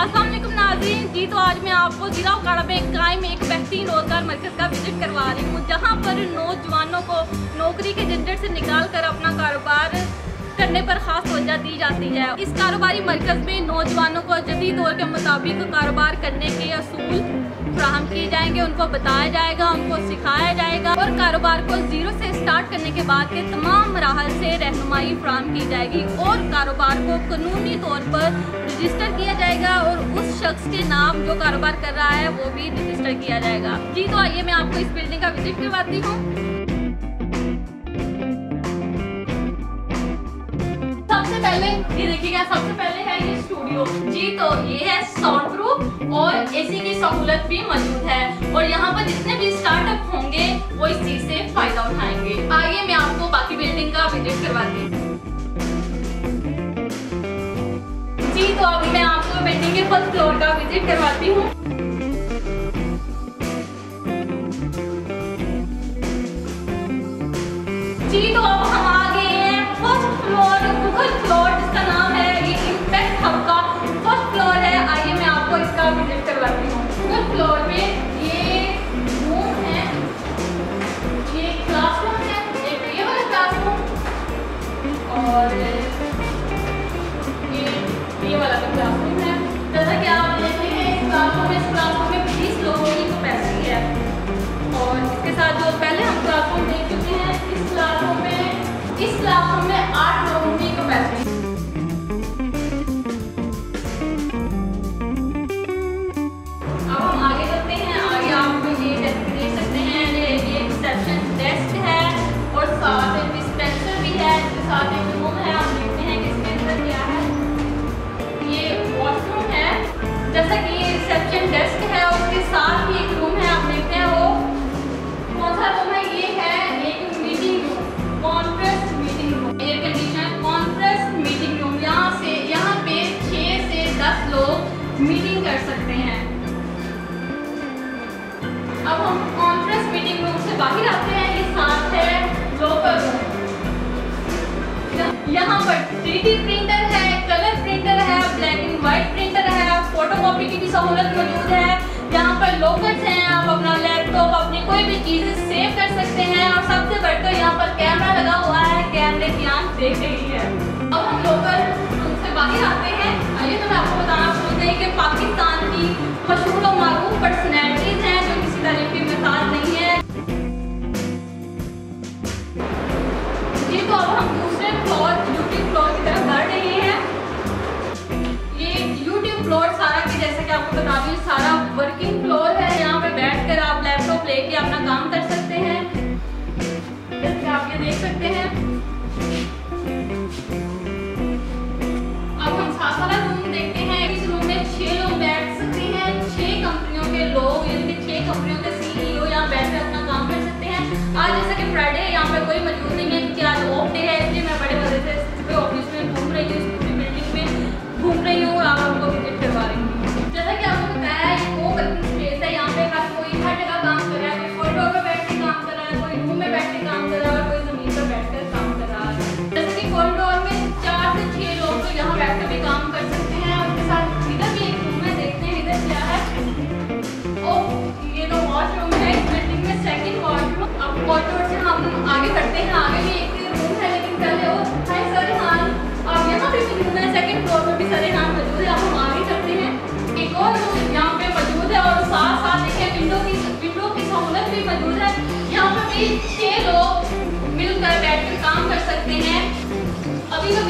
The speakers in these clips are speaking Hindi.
असलम जी तो आज मैं आपको ज़िला उकाड़ा में कायम एक बेहतरीन रोज़गार मरकज़ का विज़िट करवा रही हूँ, जहाँ पर नौजवानों को नौकरी के झंझट से निकाल कर अपना कारोबार करने पर खास तवज्जा दी जाती है। इस कारोबारी मरकज़ में नौजवानों को जदीद दौर के मुताबिक कारोबार करने के असूल किए जाएँगे, उनको बताया जाएगा, उनको सिखाया जाएगा और कारोबार को ज़ीरो से स्टार्ट करने के बाद के तमाम मराहल से रहनुमाई फ्राहम की जाएगी और कारोबार को कानूनी तौर पर रजिस्टर किया जाएगा और उस शख्स के नाम जो कारोबार कर रहा है, वो भी रजिस्टर किया जाएगा। जी तो आइए मैं आपको इस बिल्डिंग का विज़िट करवाती हूँ। सबसे पहले, ये देखिएगा सबसे पहले है ये स्टूडियो जी तो ये है साउंड प्रूफ और एसी की सहूलत भी मौजूद है। और यहाँ पर जितने भी स्टार्टअप होंगे, वो इस चीज़ से फ़ायदा उठाएँगे। आगे मैं आपको बाकी बिल्डिंग का विज़िट करवाती हूँ। जी तो अभी मैं आपको बिल्डिंग के फ़र्स्ट फ्लोर का विज़िट करवाती हूँ। जी तो अब और ये ये वाला भी क्लासरूम है। जैसा कि आप देख रहे हैं? इस क्लासरूम में, इस क्लासरूम में बीस लोगों की कैपेसिटी है। और इसके साथ जो पहले हम क्लासरूम देख चुके हैं, इस क्लासरूम में, इस क्लासरूम में मौजूद है। यहाँ पर लॉकर्स हैं, आप अपना लैपटॉप अपनी कोई भी चीज़ सेव कर सकते हैं। और सबसे बढ़कर यहाँ पर कैमरा लगा हुआ है कैमरे की आँख देख रही है। अब हम लोकल रूम से बाहर आते हैं। आइए तो मैं आपको बताना भूलते हैं कि पाकिस्तान की मशहूर और मरूफ पर्सनैलिटीज़ हैं, जो किसी तरह की मिसाल नहीं है। जी तो अब हम दूसरे फ्लोर यूट्यूब फ्लोर की जैसे आपको बता दूँ सारा वर्किंग फ्लोर है। यहाँ पे बैठकर आप लैपटॉप लेके अपना काम कर सकते हैं। जैसे आप ये देख सकते हैं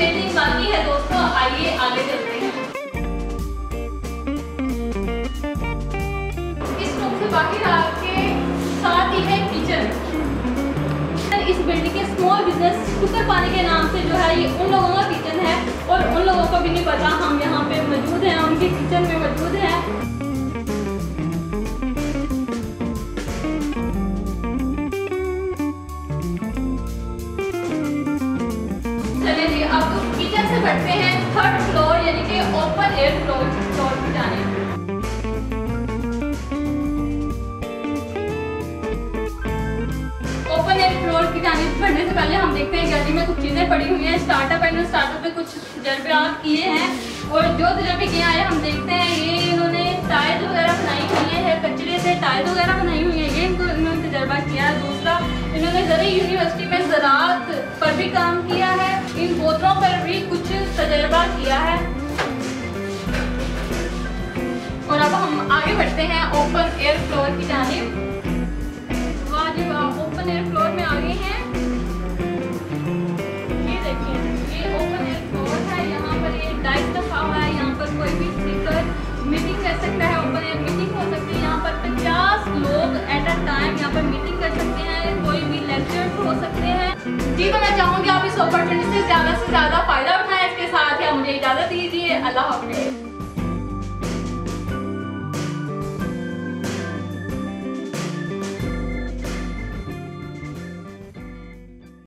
वेटिंग बाकी है दोस्तों, आइए आगे चलते हैं। इस रूम से बाहर आके साथ ही है किचन इस बिल्डिंग के स्मॉल बिज़नेस शुक्र पानी के नाम से जो है ये उन लोगों का किचन है और उन लोगों को भी नहीं पता, हम यहाँ पे मौजूद हैं, उनके किचन में मौजूद हैं। किचन से बढ़ते हैं थर्ड फ्लोर यानी कि ओपन एयर फ्लोर फ्लोर पर जाने। ओपन एयर फ्लोर की जाने बढ़ने से पहले हम देखते हैं गैलरी में कुछ चीज़ें पड़ी हुई हैं। स्टार्टअप है स्टार्टअप पे कुछ तजर्बात किए हैं। और जो तजर्बे किए आए हम देखते हैं ये इन्होंने टाइल वगैरह बनाई हुई है कचरे से टाइल वगैरह बनाई हुई है। ये इनको इन्होंने तजर्बा किया है। दूसरा, इन्होंने जरा यूनिवर्सिटी में ज़रात आगे बढ़ते हैं ओपन एयर फ्लोर की जानिब। ओपन एयर फ्लोर में आ गए हैं। ये देखिए, ये ओपन एयर फ्लोर है, यहाँ पर ये डाइस रखा हुआ है, यहाँ पर कोई भी स्पीकर मीटिंग कर सकता है ओपन एयर मीटिंग हो सकती है, यहाँ पर पचास लोग एट अ टाइम यहाँ पर मीटिंग कर सकते हैं, कोई भी लेक्चर हो सकते हैं। जी तो मैं चाहूँगी आप इस अपॉर्चुनिटी से ज़्यादा से ज़्यादा फ़ायदा उठाएँ, इसके साथ या मुझे इजाज़त दीजिए, अल्लाह हाफिज़।